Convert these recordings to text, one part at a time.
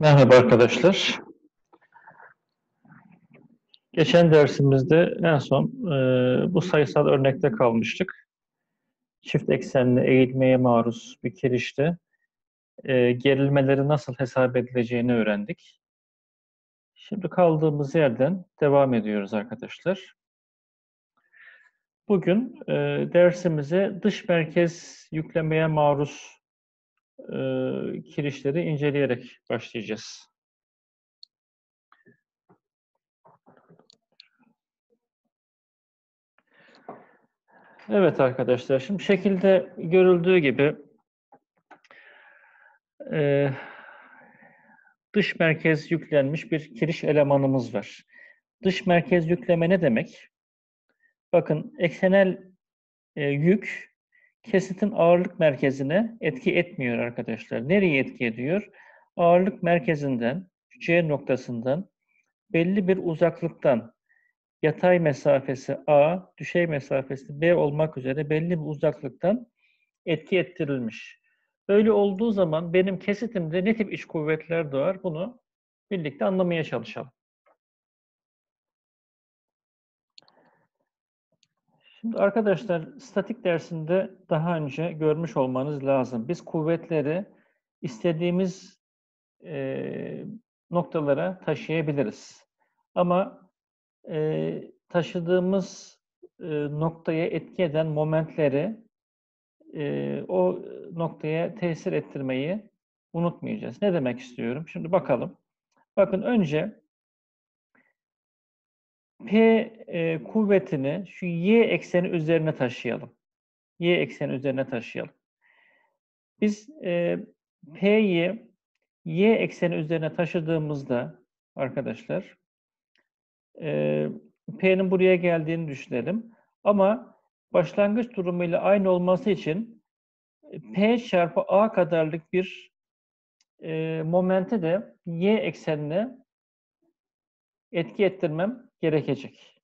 Merhaba arkadaşlar. Geçen dersimizde en son e, bu sayısal örnekte kalmıştık. Çift eksenli eğilmeye maruz bir kirişte e, gerilmeleri nasıl hesap edileceğini öğrendik. Şimdi kaldığımız yerden devam ediyoruz arkadaşlar. Bugün e, dersimize dış merkez yüklemeye maruz e, kirişleri inceleyerek başlayacağız. Evet arkadaşlar, şimdi şekilde görüldüğü gibi e, dış merkez yüklenmiş bir kiriş elemanımız var. Dış merkez yükleme ne demek? Bakın eksenel e, yük kesitin ağırlık merkezine etki etmiyor arkadaşlar. Nereye etki ediyor? Ağırlık merkezinden, C noktasından belli bir uzaklıktan yatay mesafesi A, düşey mesafesi B olmak üzere belli bir uzaklıktan etki ettirilmiş. Böyle olduğu zaman benim kesitimde ne tip iç kuvvetler doğar? Bunu birlikte anlamaya çalışalım. Şimdi arkadaşlar statik dersinde daha önce görmüş olmanız lazım. Biz kuvvetleri istediğimiz e, noktalara taşıyabiliriz. Ama e, taşıdığımız e, noktaya etki eden momentleri e, o noktaya tesir ettirmeyi unutmayacağız. Ne demek istiyorum? Şimdi bakalım. Bakın önce P e, kuvvetini şu y ekseni üzerine taşıyalım. Y ekseni üzerine taşıyalım. Biz e, P'yi y ekseni üzerine taşıdığımızda arkadaşlar e, P'nin buraya geldiğini düşünelim. Ama başlangıç durumuyla aynı olması için P çarpı A kadarlık bir e, momente de y eksenine etki ettirmem gerekecek.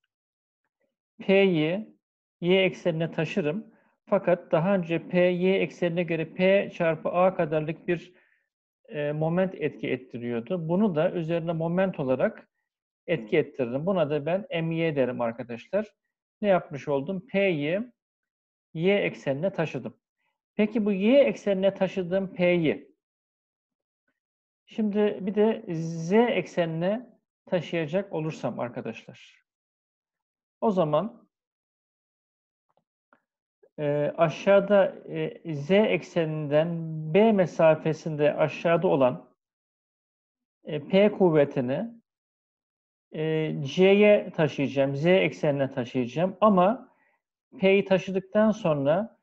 P'yi y eksenine taşırım. Fakat daha önce P, y eksenine göre P çarpı A kadarlık bir e, moment etki ettiriyordu. Bunu da üzerine moment olarak etki ettiririm. Buna da ben my derim arkadaşlar. Ne yapmış oldum? P'yi y eksenine taşıdım. Peki bu y eksenine taşıdığım P'yi şimdi bir de z eksenine taşıyacak olursam arkadaşlar. O zaman e, aşağıda e, z ekseninden b mesafesinde aşağıda olan e, p kuvvetini e, c'ye taşıyacağım, z eksenine taşıyacağım ama p'yi taşıdıktan sonra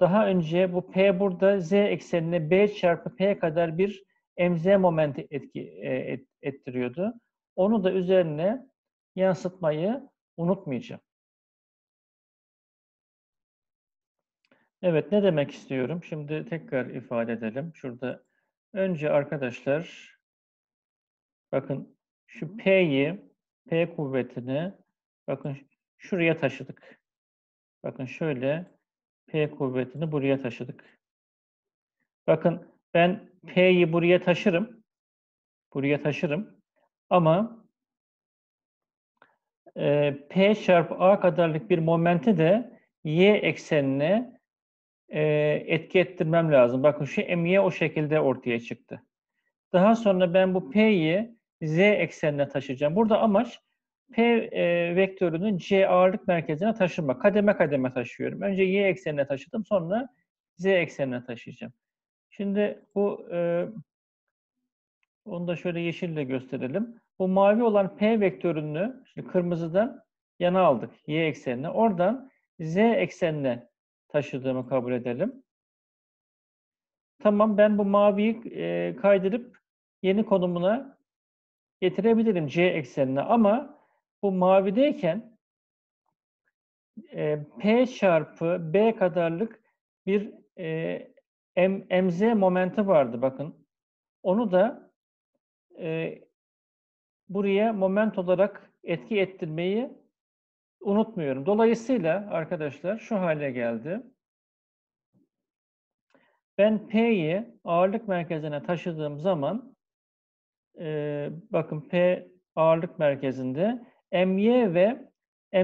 daha önce bu p burada z eksenine b çarpı p kadar bir mz momenti etki e, et, ettiriyordu. Onu da üzerine yansıtmayı unutmayacağım. Evet, ne demek istiyorum? Şimdi tekrar ifade edelim. Şurada önce arkadaşlar bakın şu P'yi, P kuvvetini bakın şuraya taşıdık. Bakın şöyle P kuvvetini buraya taşıdık. Bakın ben P'yi buraya taşırım. Buraya taşırım. Ama e, P çarpı A kadarlık bir momenti de Y eksenine e, etki ettirmem lazım. Bakın şu MY o şekilde ortaya çıktı. Daha sonra ben bu P'yi Z eksenine taşıyacağım. Burada amaç P e, vektörünün C ağırlık merkezine taşımak. Kademe kademe taşıyorum. Önce Y eksenine taşıdım. Sonra Z eksenine taşıyacağım. Şimdi bu e, onu da şöyle yeşille gösterelim. Bu mavi olan P vektörünü şimdi kırmızıdan yana aldık. Y eksenine. Oradan Z eksenine taşıdığımı kabul edelim. Tamam ben bu maviyi e, kaydırıp yeni konumuna getirebilirim C eksenine ama bu mavideyken e, P çarpı B kadarlık bir e, M, MZ momenti vardı bakın. Onu da e, buraya moment olarak etki ettirmeyi unutmuyorum. Dolayısıyla arkadaşlar şu hale geldi. Ben P'yi ağırlık merkezine taşıdığım zaman e, bakın P ağırlık merkezinde MY ve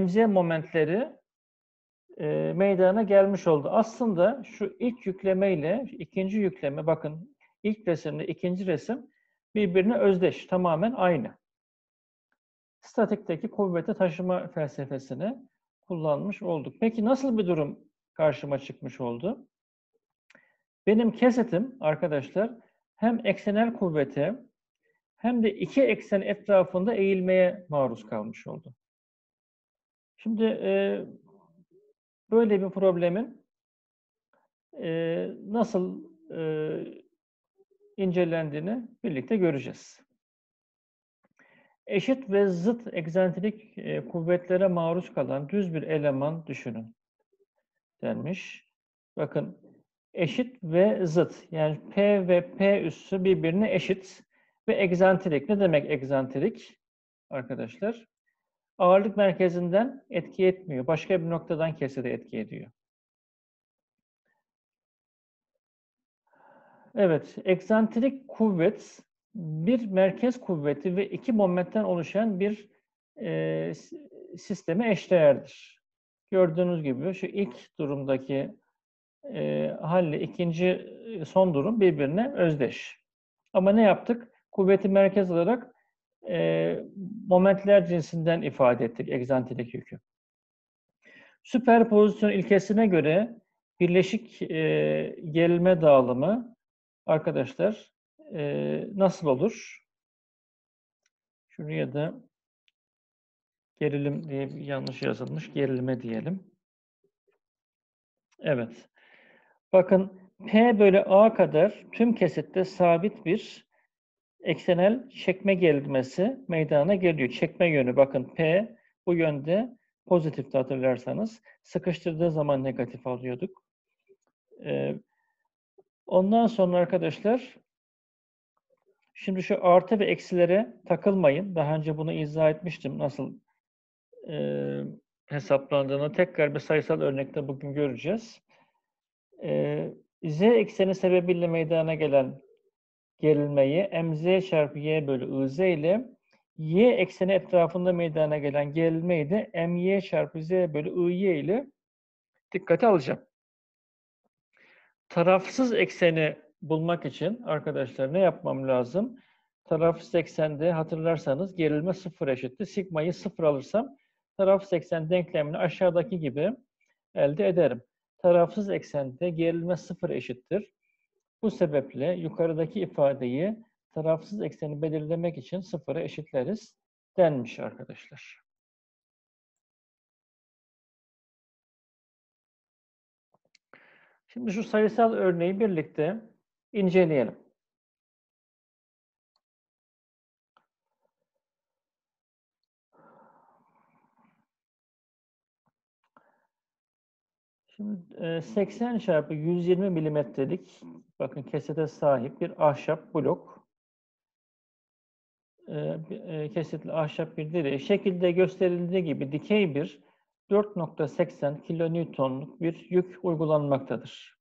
MZ momentleri e, meydana gelmiş oldu. Aslında şu ilk yükleme ile ikinci yükleme bakın ilk resimle ikinci resim birbirine özdeş, tamamen aynı. Statikteki kuvvete taşıma felsefesini kullanmış olduk. Peki nasıl bir durum karşıma çıkmış oldu? Benim kesetim arkadaşlar hem eksenel kuvvete hem de iki eksen etrafında eğilmeye maruz kalmış oldu. Şimdi e, böyle bir problemin e, nasıl e, incelendiğini birlikte göreceğiz. Eşit ve zıt egzantrik e, kuvvetlere maruz kalan düz bir eleman düşünün denmiş. Bakın eşit ve zıt yani P ve P üssü birbirine eşit ve egzantrik. Ne demek egzantrik arkadaşlar? Ağırlık merkezinden etki etmiyor. Başka bir noktadan kesede etki ediyor. Evet, egzantrik kuvvet bir merkez kuvveti ve iki momentten oluşan bir e, sisteme eşdeğerdir. Gördüğünüz gibi şu ilk durumdaki e, halle ikinci son durum birbirine özdeş. Ama ne yaptık? Kuvveti merkez olarak e, momentler cinsinden ifade ettik egzantrik yükü. Süperpozisyon ilkesine göre birleşik e, gerilme dağılımı arkadaşlar e, nasıl olur? Şuraya da gerilim diye yanlış yazılmış. Gerilme diyelim. Evet. Bakın P bölü A kadar tüm kesitte sabit bir eksenel çekme gerilmesi meydana geliyor. Çekme yönü bakın P bu yönde pozitif hatırlarsanız. Sıkıştırdığı zaman negatif alıyorduk. Ee, ondan sonra arkadaşlar şimdi şu artı ve eksilere takılmayın. Daha önce bunu izah etmiştim. Nasıl e, hesaplandığını tekrar bir sayısal örnekte bugün göreceğiz. E, Z ekseni sebebiyle meydana gelen gerilmeyi mz çarpı y bölü iz ile y ekseni etrafında meydana gelen gerilmeyi de my çarpı z bölü iy ile dikkate alacağım. Tarafsız ekseni bulmak için arkadaşlar ne yapmam lazım? Tarafsız eksende hatırlarsanız gerilme sıfır eşittir. Sigmayı sıfır alırsam tarafsız eksen denklemini aşağıdaki gibi elde ederim. Tarafsız eksende gerilme sıfır eşittir. Bu sebeple yukarıdaki ifadeyi tarafsız ekseni belirlemek için sıfıra eşitleriz denmiş arkadaşlar. Şimdi şu sayısal örneği birlikte inceleyelim. Şimdi 80 çarpı 120 milimetrelik bakın kesete sahip bir ahşap blok. Kesitli ahşap bir direği. Şekilde gösterildiği gibi dikey bir 4.80 kilonewtonluk bir yük uygulanmaktadır.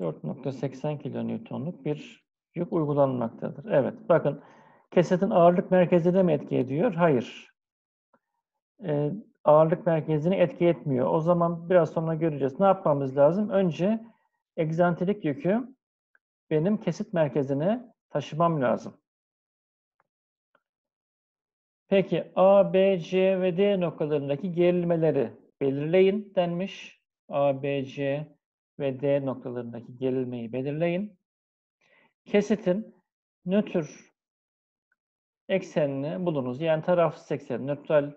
4.80 kilonewtonluk bir yük uygulanmaktadır. Evet, bakın kesetin ağırlık merkezine mi etki ediyor? Hayır e, ağırlık merkezini etki etmiyor. O zaman biraz sonra göreceğiz. Ne yapmamız lazım? Önce egzantrik yükü benim kesit merkezine taşımam lazım. Peki A, B, C ve D noktalarındaki gerilmeleri belirleyin denmiş. A, B, C ve D noktalarındaki gerilmeyi belirleyin. Kesitin nötr eksenini bulunuz. Yani tarafsız eksen, nötral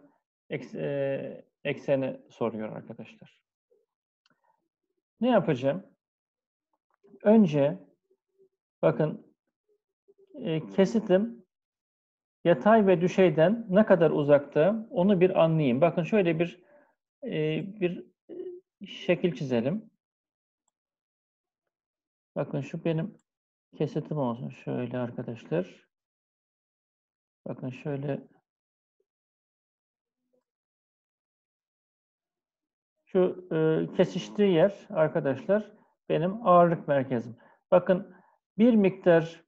e, ekseni soruyor arkadaşlar. Ne yapacağım? Önce bakın e, kesitim yatay ve düşeyden ne kadar uzakta onu bir anlayayım. Bakın şöyle bir e, bir şekil çizelim. Bakın şu benim kesitim olsun. Şöyle arkadaşlar. Bakın şöyle Şu e, kesiştiği yer arkadaşlar benim ağırlık merkezim. Bakın bir miktar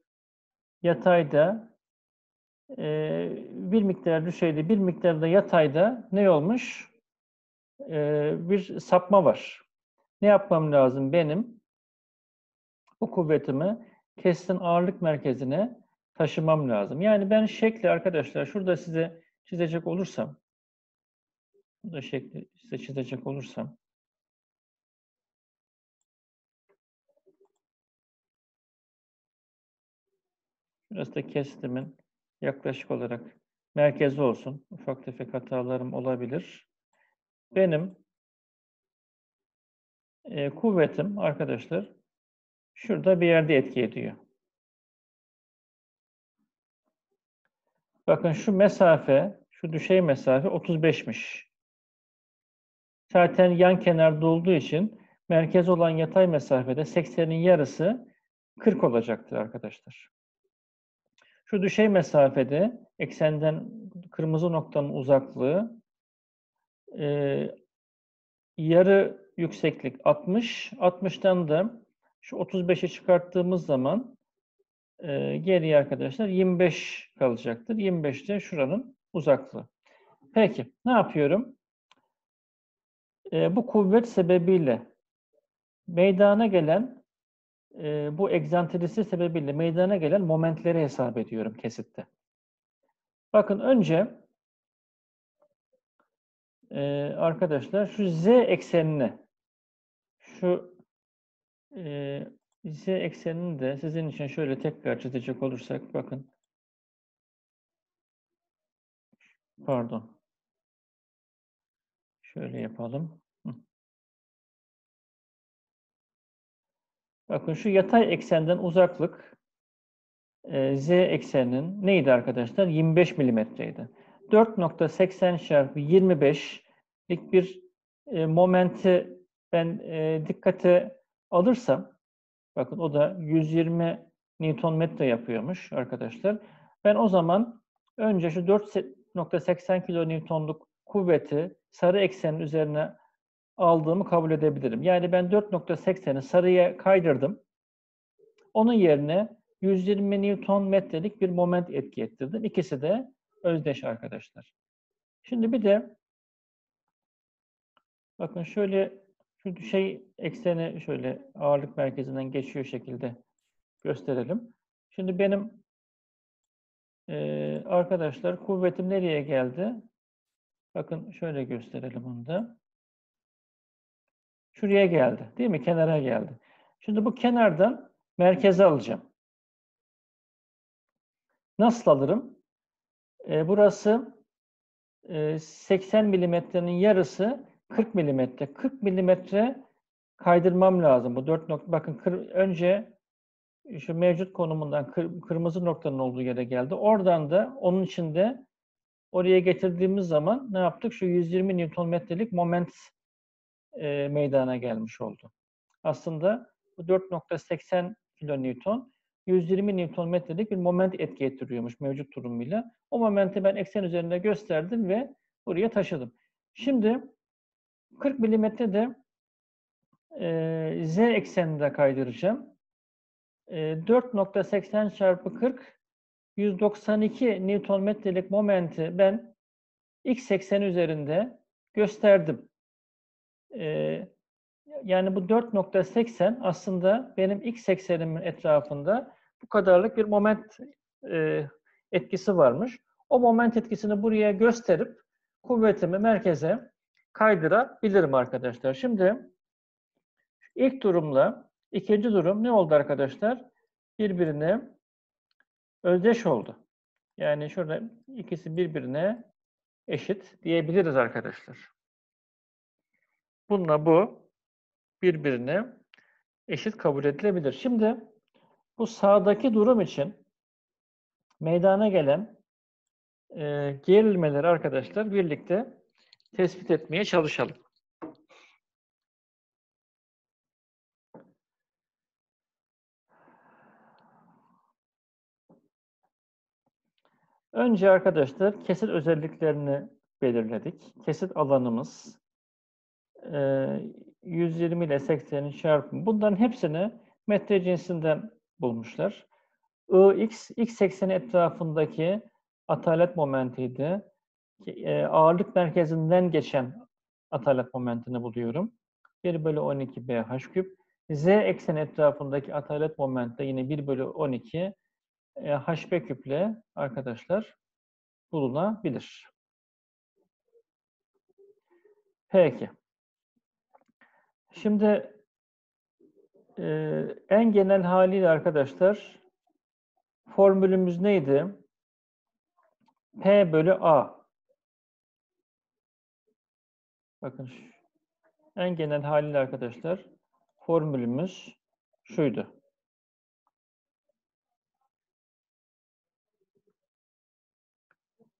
yatayda e, bir miktar düşeyde, bir miktar da yatayda ne olmuş? E, bir sapma var. Ne yapmam lazım benim? Bu kuvvetimi kestin ağırlık merkezine taşımam lazım. Yani ben şekli arkadaşlar şurada size çizecek olursam burada şekli size çizecek olursam Burası da kestimin yaklaşık olarak merkezi olsun. Ufak tefek hatalarım olabilir. Benim e, kuvvetim arkadaşlar şurada bir yerde etki ediyor. Bakın şu mesafe, şu düşey mesafe 35'miş. Zaten yan kenarda olduğu için merkez olan yatay mesafede 80'in yarısı 40 olacaktır arkadaşlar. Şu düşey mesafede eksenden kırmızı noktanın uzaklığı e, yarı yükseklik 60. 60'tan da şu 35'e çıkarttığımız zaman e, geriye arkadaşlar 25 kalacaktır. 25 de şuranın uzaklığı. Peki ne yapıyorum? E, bu kuvvet sebebiyle meydana gelen e, bu egzantrisi sebebiyle meydana gelen momentleri hesap ediyorum kesitte. Bakın önce e, arkadaşlar şu z eksenini şu e, z eksenini de sizin için şöyle tekrar çizecek olursak bakın pardon şöyle yapalım. Bakın şu yatay eksenden uzaklık e, z ekseninin neydi arkadaşlar? 25 milimetreydi. 4.80 çarpı 25'lik bir e, momenti ben e, dikkate alırsam bakın o da 120 Newton metre yapıyormuş arkadaşlar. Ben o zaman önce şu 4.80 kilo Newton'luk kuvveti sarı eksenin üzerine aldığımı kabul edebilirim. Yani ben 4.80'i sarıya kaydırdım. Onun yerine 120 Newton metrelik bir moment etki ettirdim. İkisi de özdeş arkadaşlar. Şimdi bir de bakın şöyle şu şey ekseni şöyle ağırlık merkezinden geçiyor şekilde gösterelim. Şimdi benim e, arkadaşlar kuvvetim nereye geldi? Bakın şöyle gösterelim onu da. Şuraya geldi. Değil mi? Kenara geldi. Şimdi bu kenardan merkeze alacağım. Nasıl alırım? E, burası e, 80 milimetrenin yarısı 40 milimetre. 40 milimetre kaydırmam lazım. Bu dört nokta. Bakın kır, önce şu mevcut konumundan kır, kırmızı noktanın olduğu yere geldi. Oradan da onun içinde oraya getirdiğimiz zaman ne yaptık? Şu 120 Newton moment e, meydana gelmiş oldu. Aslında bu 4.80 kilonewton 120 Newton metrelik bir moment etki ettiriyormuş mevcut durumuyla. O momenti ben eksen üzerinde gösterdim ve buraya taşıdım. Şimdi 40 milimetre de e, z ekseninde kaydıracağım. E, 4.80 çarpı 40 192 Newton metrelik momenti ben x ekseni üzerinde gösterdim. Yani bu 4.80 aslında benim x eksenimin etrafında bu kadarlık bir moment e, etkisi varmış. O moment etkisini buraya gösterip kuvvetimi merkeze kaydırabilirim arkadaşlar. Şimdi ilk durumla ikinci durum ne oldu arkadaşlar? Birbirine özdeş oldu. Yani şurada ikisi birbirine eşit diyebiliriz arkadaşlar. Bununla bu birbirine eşit kabul edilebilir. Şimdi bu sağdaki durum için meydana gelen e, gerilmeleri arkadaşlar birlikte tespit etmeye çalışalım. Önce arkadaşlar kesit özelliklerini belirledik. Kesit alanımız 120 ile 80'in çarpımı. Bunların hepsini metre cinsinden bulmuşlar. Ix, x ekseni etrafındaki atalet momentiydi. Ağırlık merkezinden geçen atalet momentini buluyorum. 1 bölü 12 BH küp. Z ekseni etrafındaki atalet moment de yine 1 bölü 12 e, HB küple arkadaşlar bulunabilir. Peki. Şimdi e, en genel haliyle arkadaşlar formülümüz neydi? P bölü A. Bakın en genel haliyle arkadaşlar formülümüz şuydu.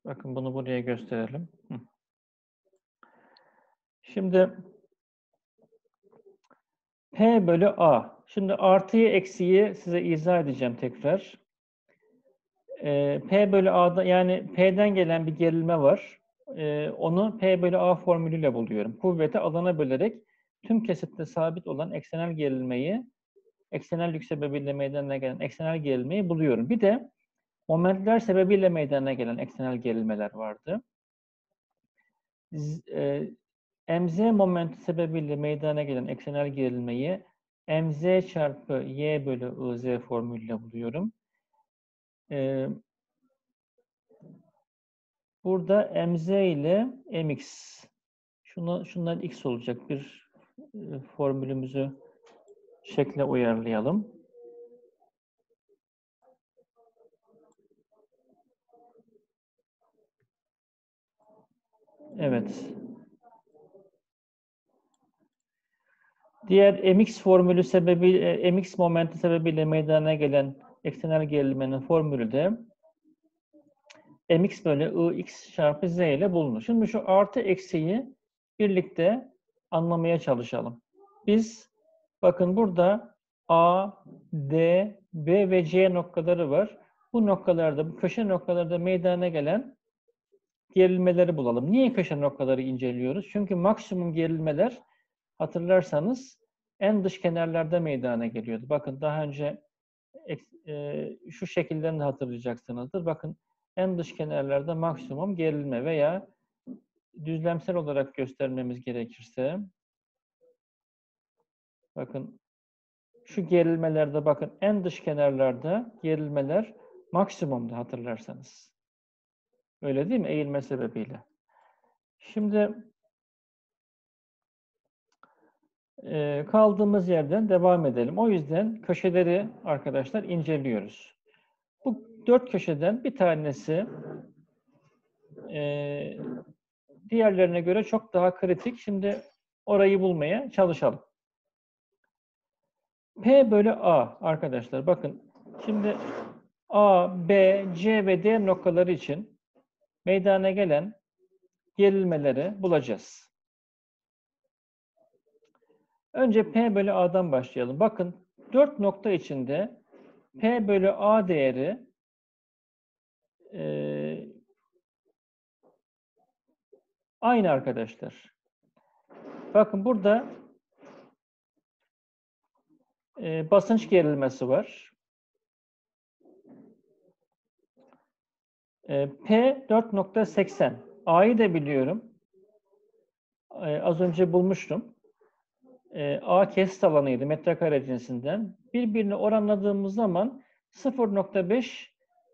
Bakın bunu buraya gösterelim. Şimdi P bölü A. Şimdi artıyı eksiği size izah edeceğim tekrar. Ee, P bölü A'da yani P'den gelen bir gerilme var. Ee, onu P bölü A formülüyle buluyorum. Kuvveti alana bölerek tüm kesitte sabit olan eksenel gerilmeyi, eksenel yük sebebiyle meydana gelen eksenel gerilmeyi buluyorum. Bir de momentler sebebiyle meydana gelen eksenel gerilmeler vardı. Z, e, mz momenti sebebiyle meydana gelen eksenel gerilmeyi mz çarpı y bölü iz formülüyle buluyorum. Ee, burada mz ile mx şunu, şundan x olacak bir e, formülümüzü şekle uyarlayalım. Evet. Diğer mx formülü sebebi e, mx momenti sebebiyle meydana gelen eksenel geriliminin formülü de mx bölü ix çarpı z ile bulunur. Şimdi şu artı eksiği birlikte anlamaya çalışalım. Biz bakın burada A, D, B ve C noktaları var. Bu noktalarda, bu köşe noktalarda meydana gelen gerilmeleri bulalım. Niye köşe noktaları inceliyoruz? Çünkü maksimum gerilmeler hatırlarsanız en dış kenarlarda meydana geliyordu. Bakın daha önce e, şu şekilden de hatırlayacaksınızdır. Bakın en dış kenarlarda maksimum gerilme veya düzlemsel olarak göstermemiz gerekirse bakın şu gerilmelerde bakın en dış kenarlarda gerilmeler maksimumda hatırlarsanız. Öyle değil mi? Eğilme sebebiyle. Şimdi e, kaldığımız yerden devam edelim. O yüzden köşeleri arkadaşlar inceliyoruz. Bu dört köşeden bir tanesi e, diğerlerine göre çok daha kritik. Şimdi orayı bulmaya çalışalım. P bölü A arkadaşlar bakın şimdi A, B, C ve D noktaları için meydana gelen gerilmeleri bulacağız. Önce P bölü A'dan başlayalım. Bakın dört nokta içinde P bölü A değeri e, aynı arkadaşlar. Bakın burada e, basınç gerilmesi var. E, P 4.80. A'yı da biliyorum. E, az önce bulmuştum. E, A kesit alanıydı metrekare cinsinden. Birbirini oranladığımız zaman 0.5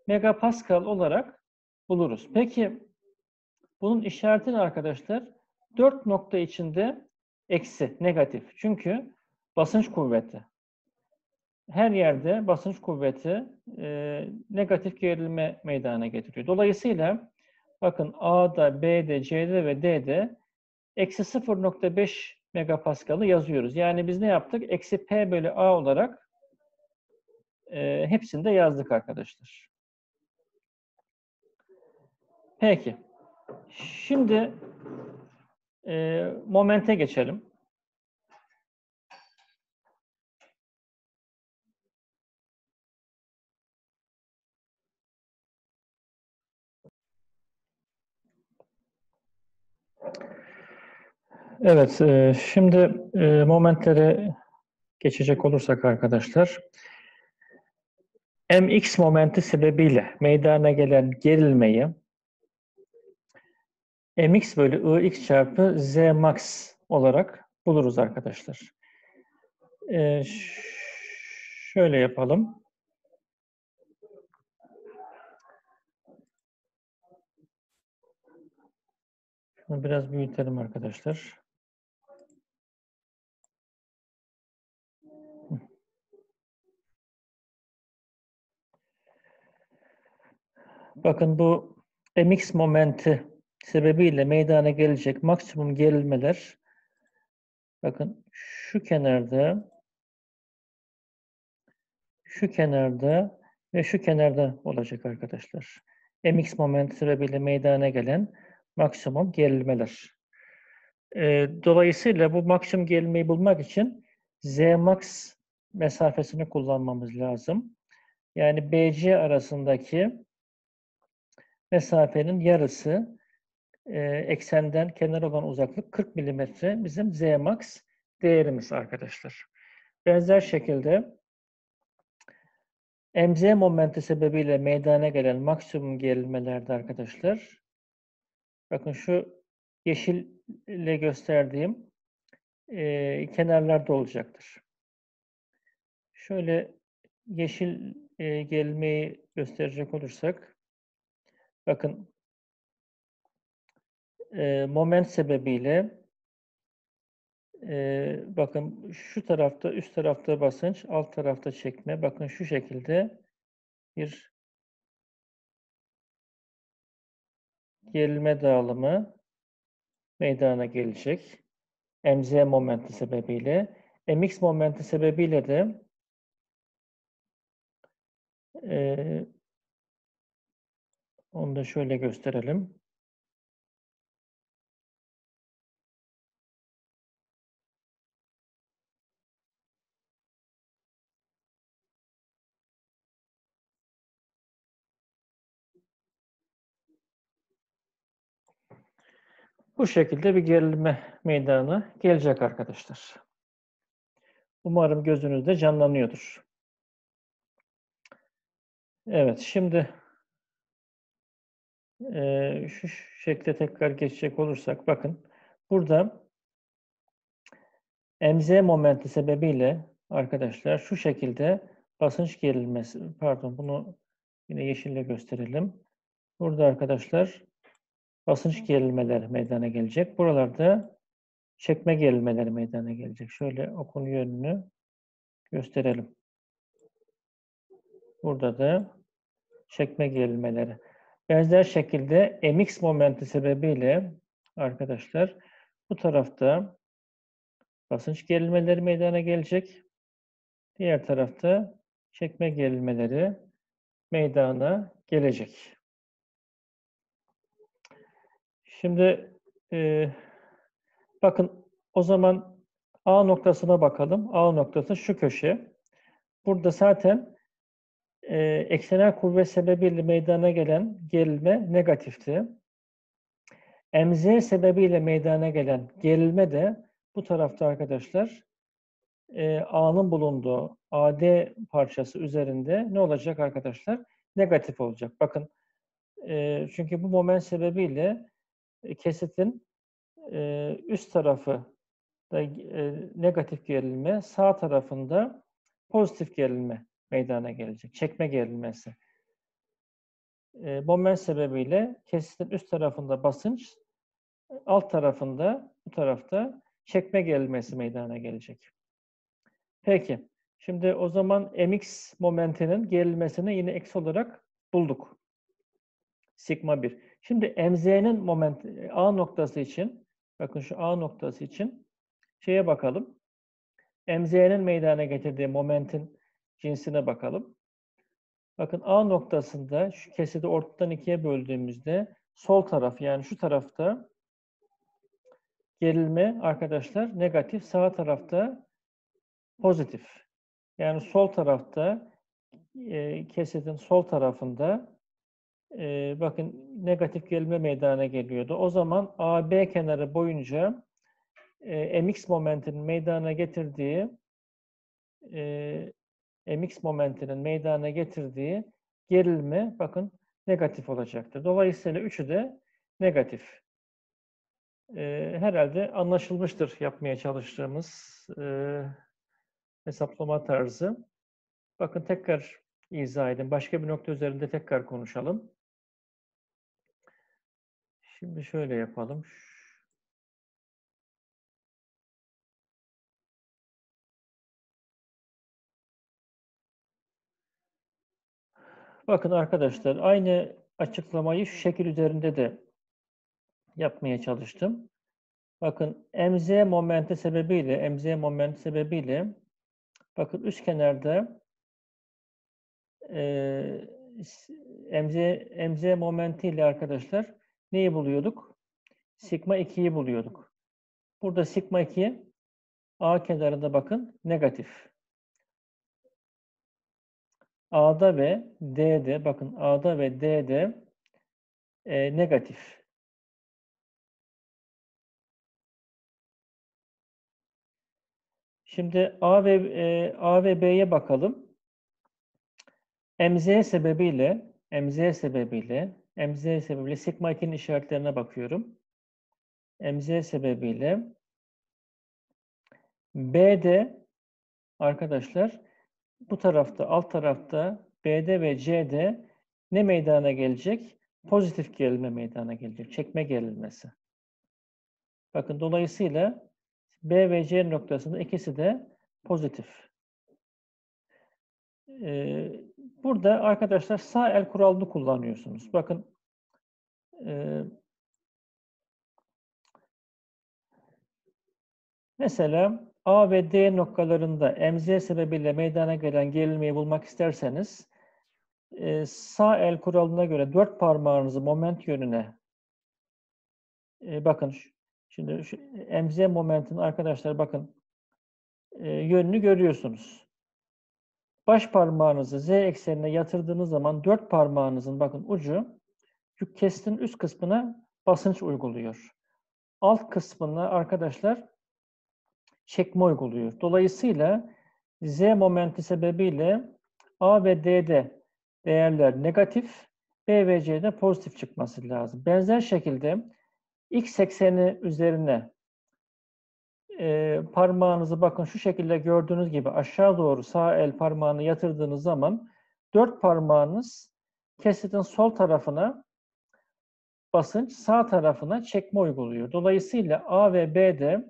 megapascal olarak buluruz. Peki bunun işareti arkadaşlar? 4 nokta içinde eksi, negatif. Çünkü basınç kuvveti. Her yerde basınç kuvveti e, negatif gerilme meydana getiriyor. Dolayısıyla bakın A'da, B'de, C'de ve D'de eksi 0.5 megapaskal'ı yazıyoruz. Yani biz ne yaptık? Eksi P bölü A olarak e, hepsini de yazdık arkadaşlar. Peki. Şimdi e, momente geçelim. Evet, e, şimdi e, momentlere geçecek olursak arkadaşlar, mx momenti sebebiyle meydana gelen gerilmeyi mx bölü ix çarpı z max olarak buluruz arkadaşlar. Ee, şöyle yapalım. Şunu biraz büyütelim arkadaşlar. Bakın bu mx momenti sebebiyle meydana gelecek maksimum gerilmeler bakın şu kenarda şu kenarda ve şu kenarda olacak arkadaşlar. mx momenti sebebiyle meydana gelen maksimum gerilmeler. Dolayısıyla bu maksimum gerilmeyi bulmak için z max mesafesini kullanmamız lazım. Yani BC arasındaki mesafenin yarısı e, eksenden kenar olan uzaklık 40 milimetre bizim Z max değerimiz arkadaşlar. Benzer şekilde MZ momenti sebebiyle meydana gelen maksimum gerilmelerde arkadaşlar bakın şu yeşil ile gösterdiğim e, kenarlarda olacaktır. Şöyle yeşil e, gerilmeyi gösterecek olursak Bakın e, moment sebebiyle e, bakın şu tarafta üst tarafta basınç, alt tarafta çekme. Bakın şu şekilde bir gerilme dağılımı meydana gelecek. MZ momenti sebebiyle. MX momenti sebebiyle de e, onu da şöyle gösterelim. Bu şekilde bir gerilme meydana gelecek arkadaşlar. Umarım gözünüzde canlanıyordur. Evet, şimdi e, şu şekilde tekrar geçecek olursak bakın burada MZ momenti sebebiyle arkadaşlar şu şekilde basınç gerilmesi pardon bunu yine yeşille gösterelim. Burada arkadaşlar basınç gerilmeleri meydana gelecek. Buralarda çekme gerilmeleri meydana gelecek. Şöyle okunu yönünü gösterelim. Burada da çekme gerilmeleri. Benzer şekilde mx momenti sebebiyle arkadaşlar bu tarafta basınç gerilmeleri meydana gelecek. Diğer tarafta çekme gerilmeleri meydana gelecek. Şimdi e, bakın o zaman A noktasına bakalım. A noktası şu köşe. Burada zaten e, eksenel kuvvet sebebiyle meydana gelen gerilme negatifti. MZ sebebiyle meydana gelen gerilme de bu tarafta arkadaşlar e, A'nın bulunduğu AD parçası üzerinde ne olacak arkadaşlar? Negatif olacak. Bakın e, çünkü bu moment sebebiyle e, kesitin e, üst tarafı da e, negatif gerilme, sağ tarafında pozitif gerilme meydana gelecek. Çekme gerilmesi. E, moment sebebiyle kesitin üst tarafında basınç, alt tarafında bu tarafta çekme gerilmesi meydana gelecek. Peki. Şimdi o zaman mx momentinin gerilmesini yine eksi olarak bulduk. Sigma 1. Şimdi mz'nin moment A noktası için bakın şu A noktası için şeye bakalım. mz'nin meydana getirdiği momentin cinsine bakalım. Bakın A noktasında şu kesidi ortadan ikiye böldüğümüzde sol taraf yani şu tarafta gerilme arkadaşlar negatif, sağ tarafta pozitif. Yani sol tarafta e, kesidin sol tarafında e, bakın negatif gerilme meydana geliyordu. O zaman AB kenarı boyunca e, mx momentinin meydana getirdiği e, mx momentinin meydana getirdiği gerilme bakın negatif olacaktır. Dolayısıyla üçü de negatif. Ee, herhalde anlaşılmıştır yapmaya çalıştığımız e, hesaplama tarzı. Bakın tekrar izah edin. Başka bir nokta üzerinde tekrar konuşalım. Şimdi şöyle yapalım. Bakın arkadaşlar aynı açıklamayı şu şekil üzerinde de yapmaya çalıştım. Bakın mz momenti sebebiyle, mz momenti sebebiyle bakın üst kenarda e, mz, mz momenti ile arkadaşlar neyi buluyorduk? Sigma 2'yi buluyorduk. Burada sigma 2 A kenarında bakın negatif. A'da ve D'de bakın A'da ve D'de e, negatif. Şimdi A ve e, A ve B'ye bakalım. MZ sebebiyle MZ sebebiyle MZ sebebiyle sigma 2'nin işaretlerine bakıyorum. MZ sebebiyle B'de arkadaşlar bu tarafta alt tarafta B'de ve C'de ne meydana gelecek? Pozitif gerilme meydana gelecek. Çekme gerilmesi. Bakın dolayısıyla B ve C noktasında ikisi de pozitif. Ee, burada arkadaşlar sağ el kuralını kullanıyorsunuz. Bakın e, mesela A ve D noktalarında MZ sebebiyle meydana gelen gerilmeyi bulmak isterseniz e, sağ el kuralına göre dört parmağınızı moment yönüne e, bakın şimdi şu MZ momentin arkadaşlar bakın e, yönünü görüyorsunuz. Baş parmağınızı Z eksenine yatırdığınız zaman dört parmağınızın bakın ucu yük kestin üst kısmına basınç uyguluyor. Alt kısmına arkadaşlar çekme uyguluyor. Dolayısıyla Z momenti sebebiyle A ve D'de değerler negatif, B ve C'de pozitif çıkması lazım. Benzer şekilde X ekseni üzerine e, parmağınızı bakın şu şekilde gördüğünüz gibi aşağı doğru sağ el parmağını yatırdığınız zaman dört parmağınız kesitin sol tarafına basınç, sağ tarafına çekme uyguluyor. Dolayısıyla A ve B'de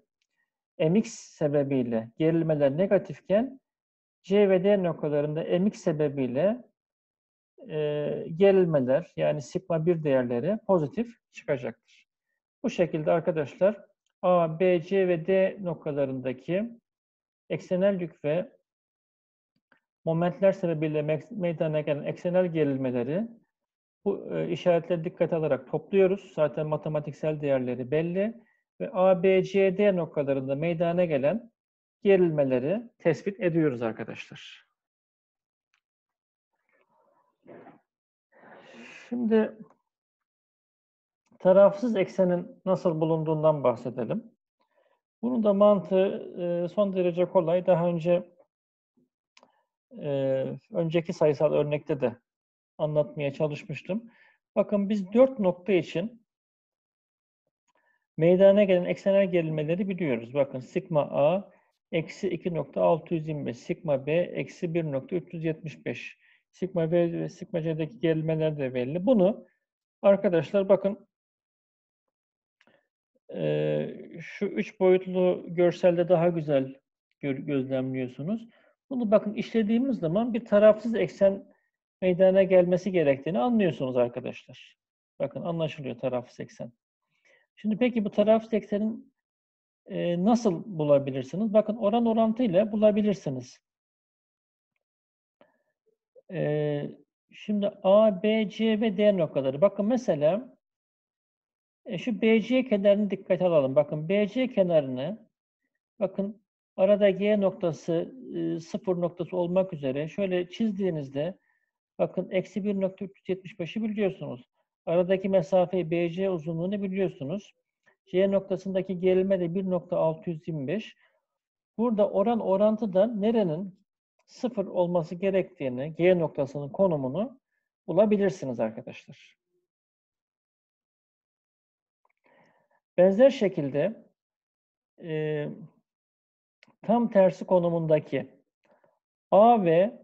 mx sebebiyle gerilmeler negatifken C ve D noktalarında mx sebebiyle e, gerilmeler yani sigma 1 değerleri pozitif çıkacaktır. Bu şekilde arkadaşlar A, B, C ve D noktalarındaki eksenel yük ve momentler sebebiyle meydana gelen eksenel gerilmeleri bu e, işaretleri dikkate alarak topluyoruz. Zaten matematiksel değerleri belli ve ABCD noktalarında meydana gelen gerilmeleri tespit ediyoruz arkadaşlar. Şimdi tarafsız eksenin nasıl bulunduğundan bahsedelim. Bunun da mantığı e, son derece kolay. Daha önce e, önceki sayısal örnekte de anlatmaya çalışmıştım. Bakın biz dört nokta için Meydana gelen eksenel gerilmeleri biliyoruz. Bakın sigma A eksi 2.625, sigma B eksi 1.375. Sigma B ve sigma C'deki gerilmeler de belli. Bunu arkadaşlar bakın şu üç boyutlu görselde daha güzel gözlemliyorsunuz. Bunu bakın işlediğimiz zaman bir tarafsız eksen meydana gelmesi gerektiğini anlıyorsunuz arkadaşlar. Bakın anlaşılıyor tarafsız eksen. Şimdi peki bu taraf eksenin e, nasıl bulabilirsiniz? Bakın oran orantıyla bulabilirsiniz. E, şimdi A, B, C ve D noktaları. Bakın mesela e, şu BC kenarını dikkate alalım. Bakın BC kenarını bakın arada G noktası e, sıfır noktası olmak üzere şöyle çizdiğinizde bakın eksi 1.375'i biliyorsunuz. Aradaki mesafeyi BC uzunluğunu biliyorsunuz. C noktasındaki gerilme de 1.625. Burada oran orantı da nerenin sıfır olması gerektiğini, G noktasının konumunu bulabilirsiniz arkadaşlar. Benzer şekilde e, tam tersi konumundaki A ve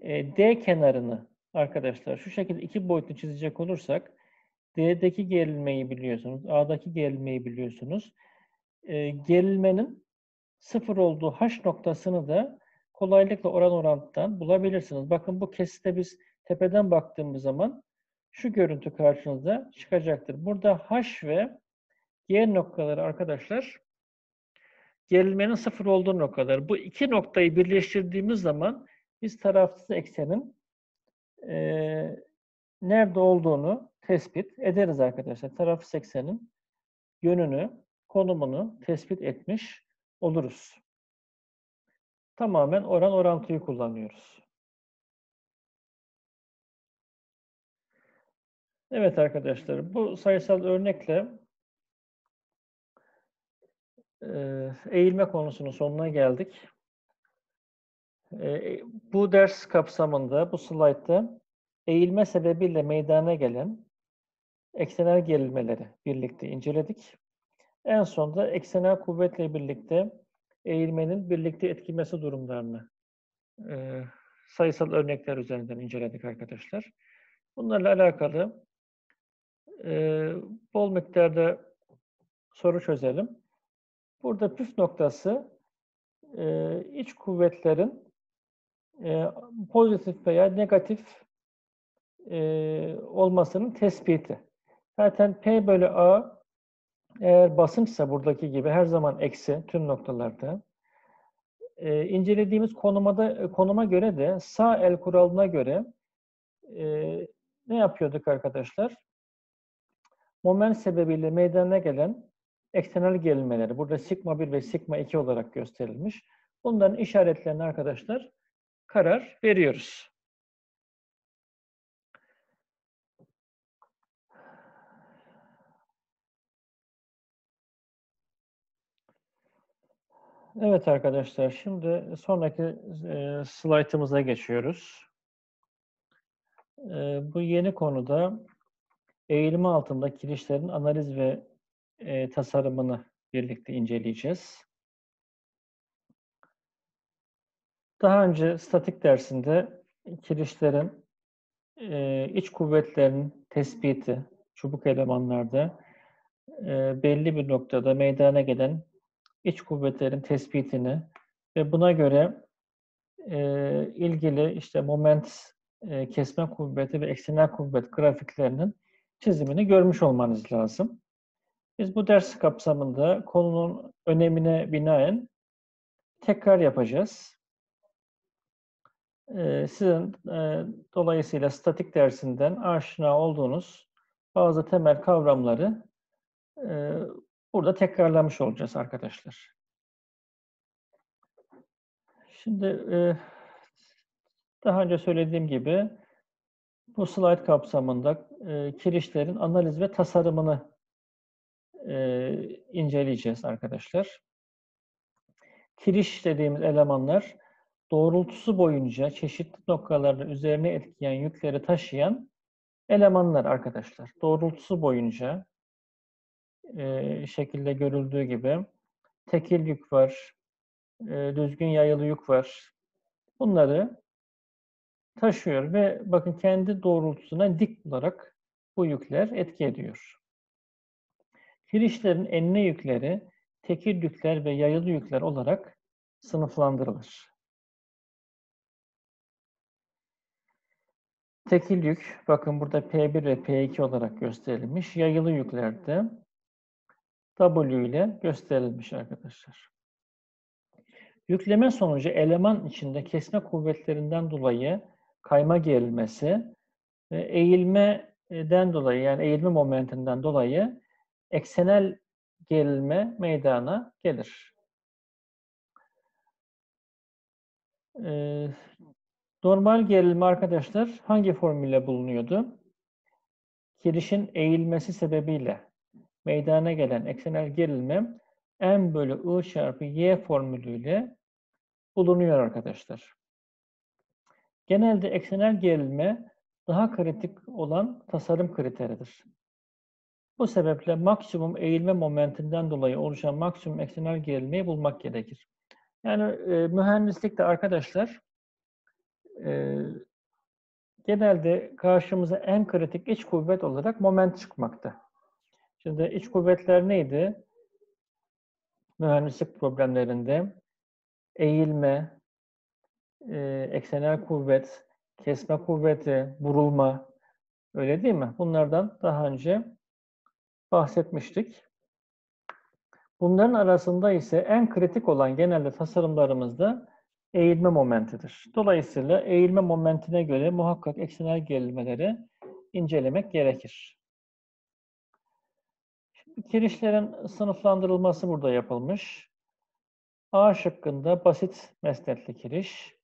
e, D kenarını arkadaşlar şu şekilde iki boyutlu çizecek olursak D'deki gerilmeyi biliyorsunuz, A'daki gerilmeyi biliyorsunuz. E, gerilmenin sıfır olduğu H noktasını da kolaylıkla oran orantıdan bulabilirsiniz. Bakın bu kesite biz tepeden baktığımız zaman şu görüntü karşınıza çıkacaktır. Burada H ve G noktaları arkadaşlar gerilmenin sıfır olduğu noktalar. Bu iki noktayı birleştirdiğimiz zaman biz tarafsız eksenin e, nerede olduğunu tespit ederiz arkadaşlar. Tarafsız eksenin yönünü, konumunu tespit etmiş oluruz. Tamamen oran orantıyı kullanıyoruz. Evet arkadaşlar, bu sayısal örnekle eğilme konusunun sonuna geldik. Bu ders kapsamında, bu slaytta eğilme sebebiyle meydana gelen eksenel gerilmeleri birlikte inceledik. En sonunda eksenel kuvvetle birlikte eğilmenin birlikte etkilmesi durumlarını e, sayısal örnekler üzerinden inceledik arkadaşlar. Bunlarla alakalı e, bol miktarda soru çözelim. Burada püf noktası e, iç kuvvetlerin e, pozitif veya negatif e, olmasının tespiti. Zaten P bölü A eğer basınçsa buradaki gibi her zaman eksi tüm noktalarda. E, incelediğimiz konumada, konuma göre de sağ el kuralına göre e, ne yapıyorduk arkadaşlar? Moment sebebiyle meydana gelen eksenel gerilmeleri, burada sigma 1 ve sigma 2 olarak gösterilmiş. Bunların işaretlerini arkadaşlar karar veriyoruz. Evet arkadaşlar, şimdi sonraki e, slaytımıza geçiyoruz. E, bu yeni konuda eğilimi altında kirişlerin analiz ve e, tasarımını birlikte inceleyeceğiz. Daha önce statik dersinde kirişlerin e, iç kuvvetlerin tespiti, çubuk elemanlarda e, belli bir noktada meydana gelen iç kuvvetlerin tespitini ve buna göre e, ilgili işte moment e, kesme kuvveti ve eksenel kuvvet grafiklerinin çizimini görmüş olmanız lazım. Biz bu ders kapsamında konunun önemine binaen tekrar yapacağız. Sizin dolayısıyla statik dersinden aşina olduğunuz bazı temel kavramları burada tekrarlamış olacağız arkadaşlar. Şimdi daha önce söylediğim gibi bu slide kapsamında e, kirişlerin analiz ve tasarımını inceleyeceğiz arkadaşlar. Kiriş dediğimiz elemanlar doğrultusu boyunca çeşitli noktalarda üzerine etkileyen yükleri taşıyan elemanlar arkadaşlar. Doğrultusu boyunca e, şekilde görüldüğü gibi tekil yük var, e, düzgün yayılı yük var. Bunları taşıyor ve bakın kendi doğrultusuna dik olarak bu yükler etki ediyor. Kirişlerin enine yükleri tekil yükler ve yayılı yükler olarak sınıflandırılır. Tekil yük, bakın burada P1 ve P2 olarak gösterilmiş. Yayılı yüklerde W ile gösterilmiş arkadaşlar. Yükleme sonucu eleman içinde kesme kuvvetlerinden dolayı kayma gerilmesi ve eğilmeden dolayı yani eğilme momentinden dolayı eksenel gerilme meydana gelir. Ee, normal gerilme arkadaşlar hangi formülle bulunuyordu? Kirişin eğilmesi sebebiyle meydana gelen eksenel gerilme M bölü I çarpı Y formülüyle bulunuyor arkadaşlar. Genelde eksenel gerilme daha kritik olan tasarım kriteridir. Bu sebeple maksimum eğilme momentinden dolayı oluşan maksimum eksenel gerilmeyi bulmak gerekir. Yani e, mühendislikte arkadaşlar e, genelde karşımıza en kritik iç kuvvet olarak moment çıkmakta. Şimdi iç kuvvetler neydi? Mühendislik problemlerinde eğilme, e, eksenel kuvvet, kesme kuvveti, vurulma, öyle değil mi? Bunlardan daha önce bahsetmiştik. Bunların arasında ise en kritik olan genelde tasarımlarımızda eğilme momentidir. Dolayısıyla eğilme momentine göre muhakkak eksenel gerilmeleri incelemek gerekir. Şimdi kirişlerin sınıflandırılması burada yapılmış. A şıkkında basit mesnetli kiriş.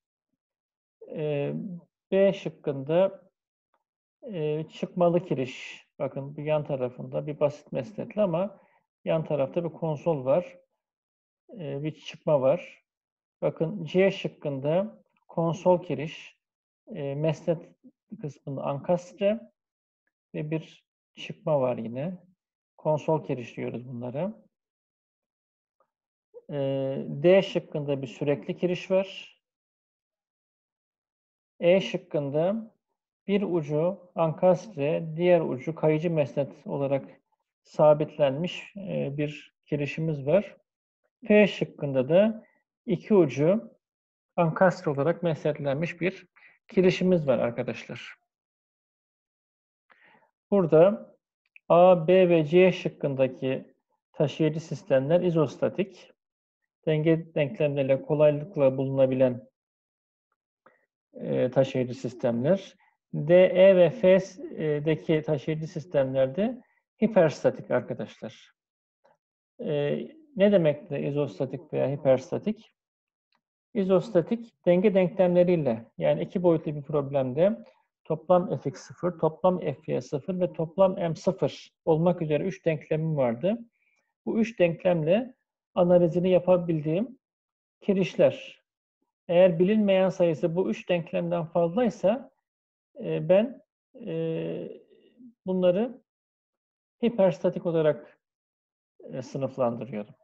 B şıkkında çıkmalı kiriş. Bakın bir yan tarafında bir basit mesnetli ama yan tarafta bir konsol var. Bir çıkma var. Bakın C şıkkında konsol kiriş, mesnet kısmında ankastre ve bir çıkma var yine. Konsol kiriş diyoruz bunlara. D şıkkında bir sürekli kiriş var. E şıkkında bir ucu ankastre, diğer ucu kayıcı mesnet olarak sabitlenmiş bir kirişimiz var. F şıkkında da iki ucu ankastre olarak mesnetlenmiş bir kirişimiz var arkadaşlar. Burada A, B ve C şıkkındaki taşıyıcı sistemler izostatik. Denge denklemleriyle kolaylıkla bulunabilen e, taşıyıcı sistemler. D, E ve F'deki taşıyıcı sistemlerde hiperstatik arkadaşlar. E, ne demektir izostatik veya hiperstatik? İzostatik denge denklemleriyle yani iki boyutlu bir problemde toplam fx0, toplam fy0 ve toplam m0 olmak üzere üç denklemim vardı. Bu üç denklemle analizini yapabildiğim kirişler. Eğer bilinmeyen sayısı bu üç denklemden fazlaysa e, ben e, bunları hiperstatik olarak e, sınıflandırıyorum.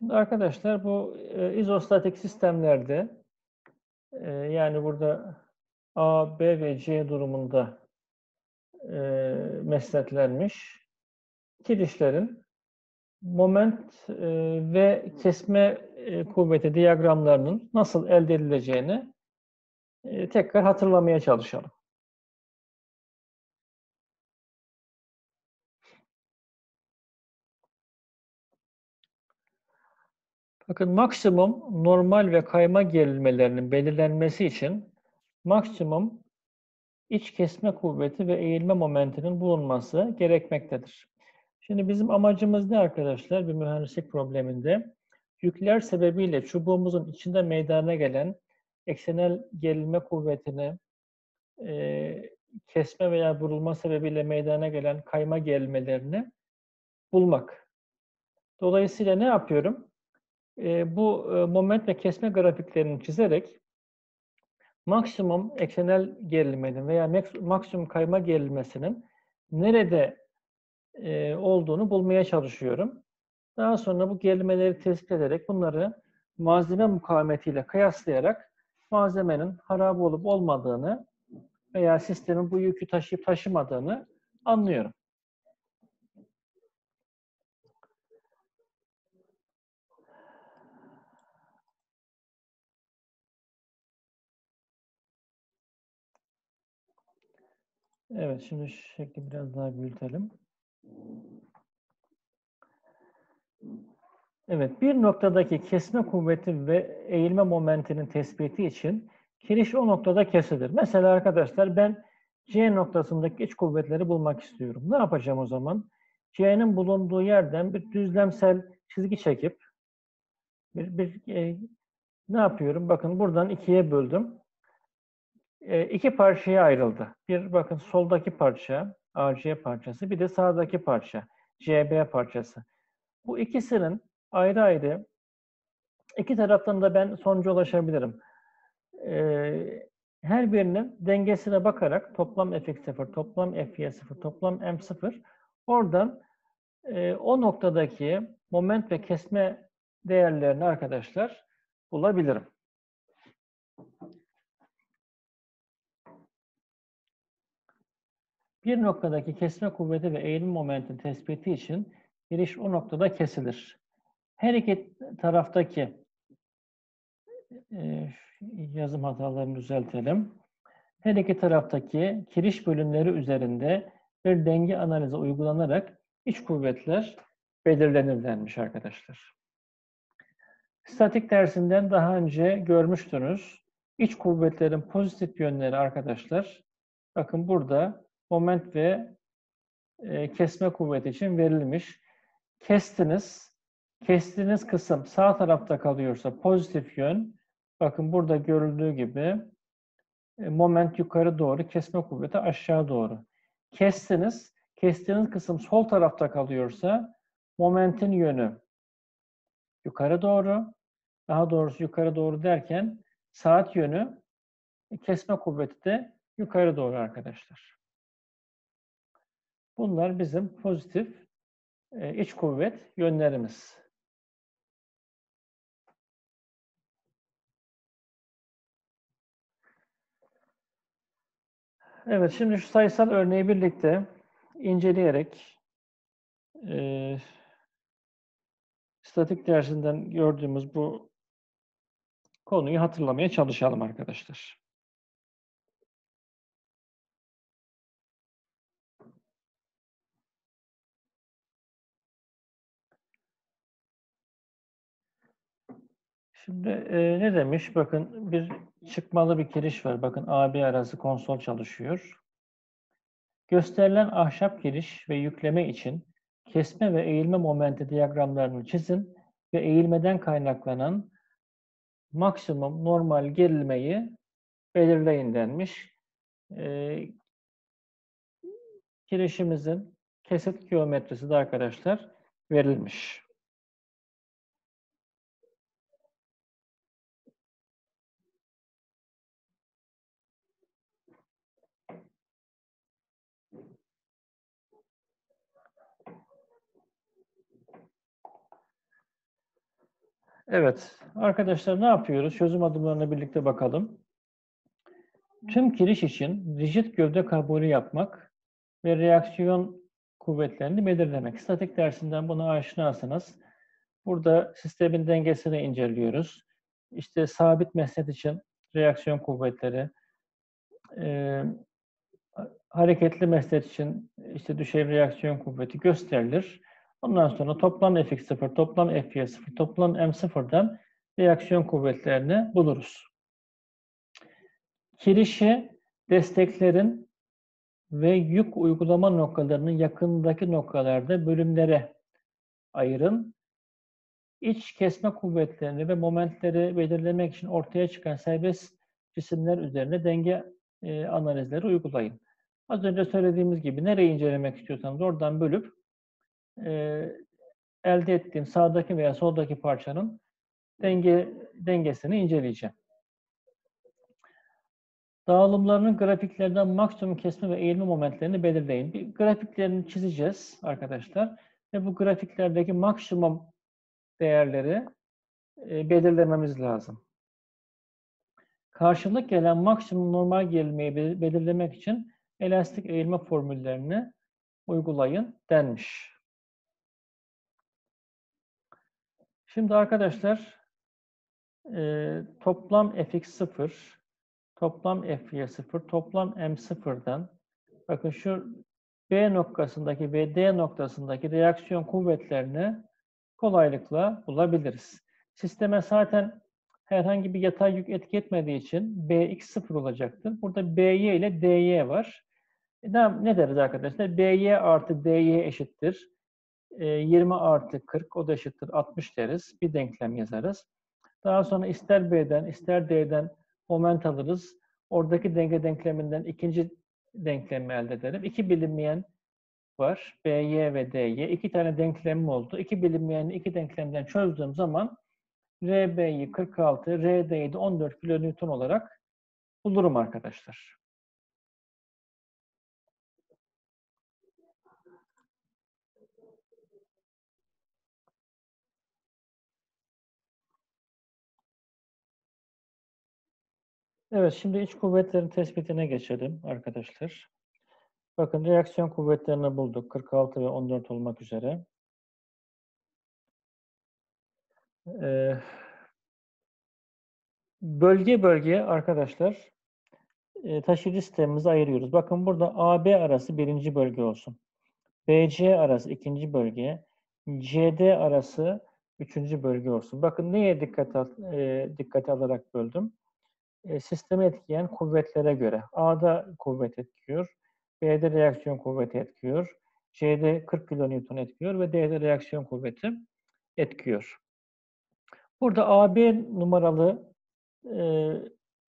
Şimdi arkadaşlar bu e, izostatik sistemlerde e, yani burada A, B ve C durumunda e, mesnetlenmiş kirişlerin moment e, ve kesme e, kuvveti diyagramlarının nasıl elde edileceğini e, tekrar hatırlamaya çalışalım. Bakın maksimum normal ve kayma gerilmelerinin belirlenmesi için maksimum iç kesme kuvveti ve eğilme momentinin bulunması gerekmektedir. Şimdi bizim amacımız ne arkadaşlar bir mühendislik probleminde? Yükler sebebiyle çubuğumuzun içinde meydana gelen eksenel gerilme kuvvetini, e, kesme veya vurulma sebebiyle meydana gelen kayma gerilmelerini bulmak. Dolayısıyla ne yapıyorum? E, bu e, moment ve kesme grafiklerini çizerek maksimum eksenel geriliminin veya maksimum kayma gerilmesinin nerede e, olduğunu bulmaya çalışıyorum. Daha sonra bu gerimeleri tespit ederek bunları malzeme mukavemetiyle kıyaslayarak malzemenin harap olup olmadığını veya sistemin bu yükü taşıyıp taşımadığını anlıyorum. Evet, şimdi şekli biraz daha büyütelim. Evet, bir noktadaki kesme kuvveti ve eğilme momentinin tespiti için kiriş o noktada kesilir. Mesela arkadaşlar ben C noktasındaki iç kuvvetleri bulmak istiyorum. Ne yapacağım o zaman? C'nin bulunduğu yerden bir düzlemsel çizgi çekip bir, bir e, ne yapıyorum? Bakın buradan ikiye böldüm. E, iki parçaya ayrıldı. Bir bakın soldaki parça, AC parçası, bir de sağdaki parça, CB parçası. Bu ikisinin ayrı ayrı iki taraftan da ben sonuca ulaşabilirim. Ee, her birinin dengesine bakarak toplam fx0, toplam fy0, toplam m0 oradan e, o noktadaki moment ve kesme değerlerini arkadaşlar bulabilirim. Bir noktadaki kesme kuvveti ve eğilim momentin tespiti için giriş o noktada kesilir. Her iki taraftaki e, yazım hatalarını düzeltelim. Her iki taraftaki kiriş bölümleri üzerinde bir denge analizi uygulanarak iç kuvvetler belirlenir arkadaşlar. Statik dersinden daha önce görmüştünüz. İç kuvvetlerin pozitif yönleri arkadaşlar. Bakın burada moment ve e, kesme kuvveti için verilmiş. Kestiniz. Kestiğiniz kısım sağ tarafta kalıyorsa pozitif yön. Bakın burada görüldüğü gibi e, moment yukarı doğru, kesme kuvveti aşağı doğru. Kestiniz. Kestiğiniz kısım sol tarafta kalıyorsa momentin yönü yukarı doğru. Daha doğrusu yukarı doğru derken saat yönü kesme kuvveti de yukarı doğru arkadaşlar. Bunlar bizim pozitif e, iç kuvvet yönlerimiz. Evet, şimdi şu sayısal örneği birlikte inceleyerek e, statik dersinden gördüğümüz bu konuyu hatırlamaya çalışalım arkadaşlar. Şimdi e, ne demiş? Bakın bir çıkmalı bir giriş var. Bakın AB arası konsol çalışıyor. Gösterilen ahşap giriş ve yükleme için kesme ve eğilme momenti diyagramlarını çizin ve eğilmeden kaynaklanan maksimum normal gerilmeyi belirleyin denmiş. E, girişimizin kesit geometrisi de arkadaşlar verilmiş. Evet, arkadaşlar ne yapıyoruz? Çözüm adımlarına birlikte bakalım. Tüm kiriş için rigid gövde kabulü yapmak ve reaksiyon kuvvetlerini belirlemek. Statik dersinden buna aşinasınız. Burada sistemin dengesini inceliyoruz. İşte sabit mesnet için reaksiyon kuvvetleri, e, hareketli mesnet için işte düşey reaksiyon kuvveti gösterilir. Ondan sonra toplam Fx0, toplam Fy0, toplam M0'dan reaksiyon kuvvetlerini buluruz. Kirişi desteklerin ve yük uygulama noktalarının yakındaki noktalarda bölümlere ayırın. İç kesme kuvvetlerini ve momentleri belirlemek için ortaya çıkan serbest cisimler üzerine denge e, analizleri uygulayın. Az önce söylediğimiz gibi nereyi incelemek istiyorsanız oradan bölüp e, elde ettiğim sağdaki veya soldaki parçanın denge dengesini inceleyeceğim. Dağılımlarının grafiklerden maksimum kesme ve eğilme momentlerini belirleyin. Bir grafiklerini çizeceğiz arkadaşlar. Ve bu grafiklerdeki maksimum değerleri e, belirlememiz lazım. Karşılık gelen maksimum normal gerilmeyi belirlemek için elastik eğilme formüllerini uygulayın denmiş. Şimdi arkadaşlar e, toplam fx0, toplam fy0, toplam m0'dan bakın şu B noktasındaki ve D noktasındaki reaksiyon kuvvetlerini kolaylıkla bulabiliriz. Sisteme zaten herhangi bir yatay yük etki etmediği için Bx 0 olacaktır. Burada By ile Dy var. E ne, ne deriz arkadaşlar? By artı Dy eşittir 20 artı 40 o da eşittir 60 deriz. Bir denklem yazarız. Daha sonra ister B'den ister D'den moment alırız. Oradaki denge denkleminden ikinci denklemi elde ederim. İki bilinmeyen var. BY ve DY. İki tane denklemim oldu. İki bilinmeyenli iki denklemden çözdüğüm zaman RB'yi 46, RD'yi de 14 kilonewton olarak bulurum arkadaşlar. Evet, şimdi iç kuvvetlerin tespitine geçelim arkadaşlar. Bakın reaksiyon kuvvetlerini bulduk. 46 ve 14 olmak üzere. Ee, bölge bölge arkadaşlar e, taşıyıcı sistemimizi ayırıyoruz. Bakın burada AB arası birinci bölge olsun. BC arası ikinci bölge. CD arası üçüncü bölge olsun. Bakın neye dikkat, al, e, dikkat alarak böldüm? E, sistemi etkileyen kuvvetlere göre. A'da kuvvet etkiyor. B'de reaksiyon kuvveti etkiyor. C'de 40 kilonewton etkiyor ve D'de reaksiyon kuvveti etkiyor. Burada AB numaralı e,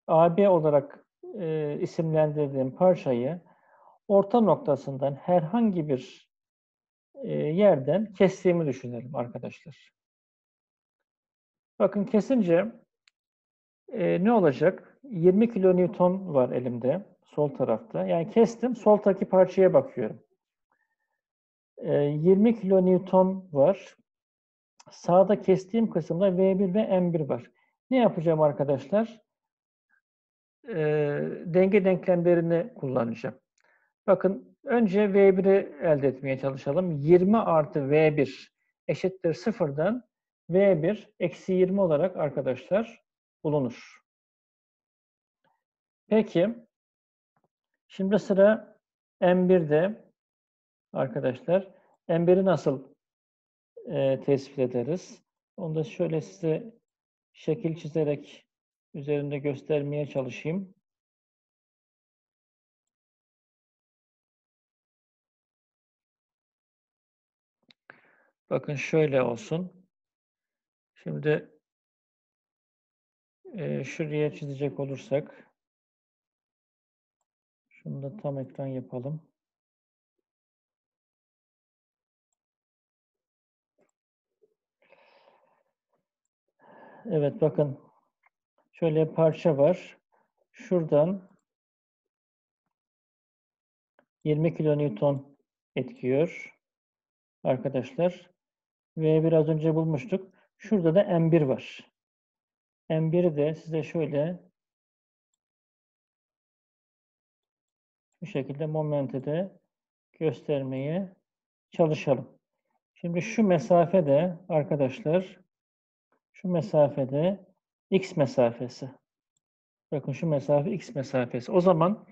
AB olarak e, isimlendirdiğim parçayı orta noktasından herhangi bir e, yerden kestiğimi düşünelim arkadaşlar. Bakın kesince e, ne olacak? 20 kilonewton var elimde sol tarafta. Yani kestim, sol taki parçaya bakıyorum. E, 20 kilonewton var. Sağda kestiğim kısımda V1 ve M1 var. Ne yapacağım arkadaşlar? E, denge denklemlerini kullanacağım. Bakın önce V1'i elde etmeye çalışalım. 20 artı V1 eşittir sıfırdan V1 eksi 20 olarak arkadaşlar bulunur. Peki, şimdi sıra M1'de arkadaşlar. M1'i nasıl e, tespit ederiz? Onu da şöyle size şekil çizerek üzerinde göstermeye çalışayım. Bakın şöyle olsun. Şimdi e, şuraya çizecek olursak şunu da tam ekran yapalım. Evet bakın şöyle parça var. Şuradan 20 kilonewton etkiyor arkadaşlar. Ve biraz önce bulmuştuk. Şurada da M1 var. M1'i de size şöyle bu şekilde momenti de göstermeye çalışalım. Şimdi şu mesafede arkadaşlar şu mesafede x mesafesi. Bakın şu mesafe x mesafesi. O zaman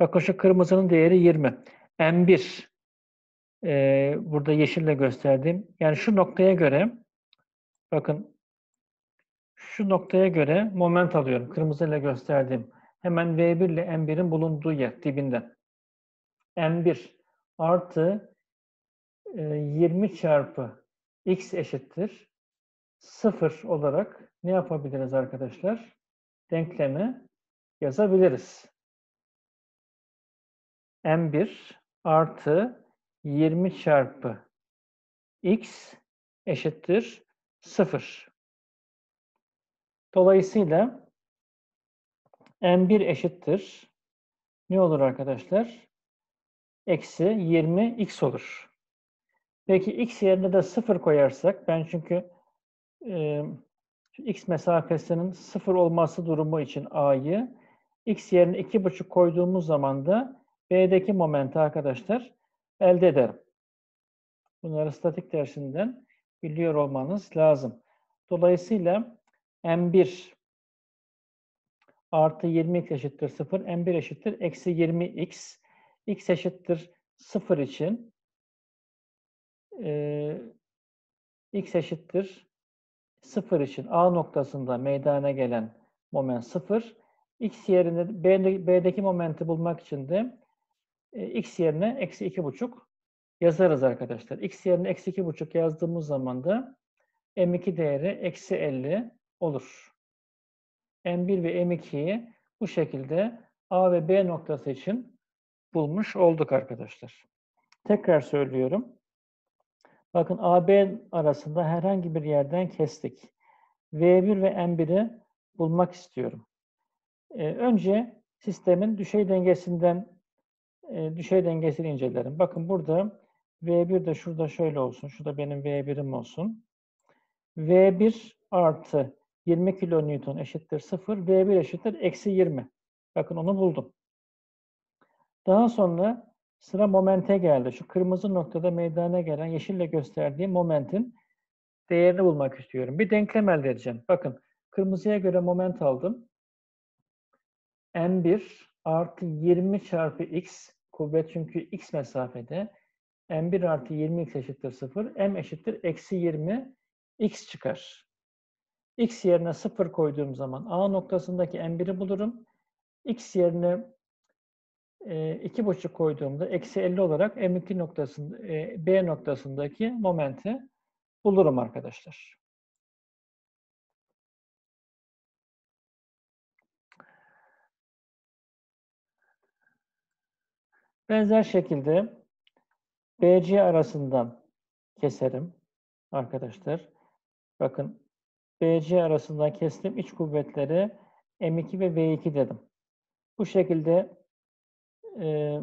bakın şu kırmızının değeri 20. M1 e, burada yeşille gösterdiğim. Yani şu noktaya göre bakın şu noktaya göre moment alıyorum. Kırmızıyla gösterdiğim. Hemen V1 ile M1'in bulunduğu yer dibinden. M1 artı e, 20 çarpı x eşittir 0 olarak ne yapabiliriz arkadaşlar? Denklemi yazabiliriz. M1 artı 20 çarpı x eşittir 0. Dolayısıyla m1 eşittir. Ne olur arkadaşlar? Eksi 20x olur. Peki x yerine de 0 koyarsak, ben çünkü e, x mesafesinin 0 olması durumu için a'yı x yerine 2,5 koyduğumuz zaman da b'deki momenti arkadaşlar elde ederim. Bunları statik dersinden biliyor olmanız lazım. Dolayısıyla m1 artı 20x eşittir 0, m1 eşittir eksi 20x. x eşittir 0 için e, x eşittir 0 için A noktasında meydana gelen moment 0. X yerine B'deki momenti bulmak için de e, x yerine eksi 2,5 yazarız arkadaşlar. x yerine eksi 2,5 yazdığımız zaman da m2 değeri eksi 50 olur. m1 ve m2'yi bu şekilde A ve B noktası için bulmuş olduk arkadaşlar. Tekrar söylüyorum. Bakın AB arasında herhangi bir yerden kestik. V1 ve M1'i bulmak istiyorum. Ee, önce sistemin düşey dengesinden e, düşey dengesini incelerim. Bakın burada V1 de şurada şöyle olsun. Şurada benim V1'im olsun. V1 artı 20 kilonewton eşittir 0. V1 eşittir eksi 20. Bakın onu buldum. Daha sonra sıra momente geldi. Şu kırmızı noktada meydana gelen yeşille gösterdiğim momentin değerini bulmak istiyorum. Bir denklem elde edeceğim. Bakın kırmızıya göre moment aldım. M1 artı 20 çarpı x kuvvet çünkü x mesafede m1 artı 20x eşittir 0. m eşittir eksi 20 x çıkar. X yerine 0 koyduğum zaman a noktasındaki m1'i bulurum. x yerine e, iki buçuk koyduğumda eksi 50 olarak M2 noktasında, e, B noktasındaki momenti bulurum arkadaşlar. Benzer şekilde BC arasından keserim arkadaşlar. Bakın BC arasından kestim iç kuvvetleri M2 ve V2 dedim. Bu şekilde e,